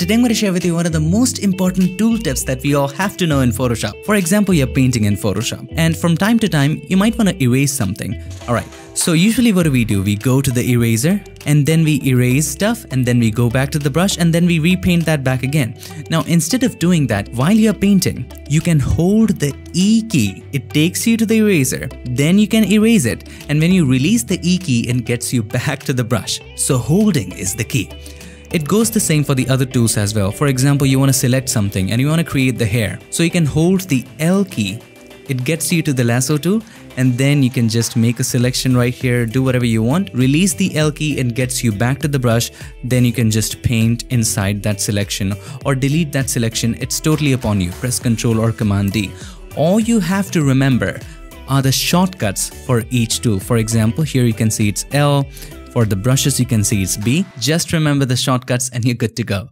Today I'm going to share with you one of the most important tool tips that we all have to know in Photoshop. For example, you're painting in Photoshop and from time to time you might want to erase something. Alright, so usually what do we do? We go to the eraser and then we erase stuff and then we go back to the brush and then we repaint that back again. Now instead of doing that while you're painting, you can hold the E key. It takes you to the eraser, then you can erase it and when you release the E key it gets you back to the brush. So holding is the key. It goes the same for the other tools as well. For example, you want to select something and you want to create the hair. So you can hold the L key. It gets you to the lasso tool and then you can just make a selection right here, do whatever you want, release the L key and gets you back to the brush, then you can just paint inside that selection or delete that selection, it's totally upon you, press Ctrl or Command D. All you have to remember are the shortcuts for each tool. For example, here you can see it's L, for the brushes, you can see it's B. Just remember the shortcuts and you're good to go.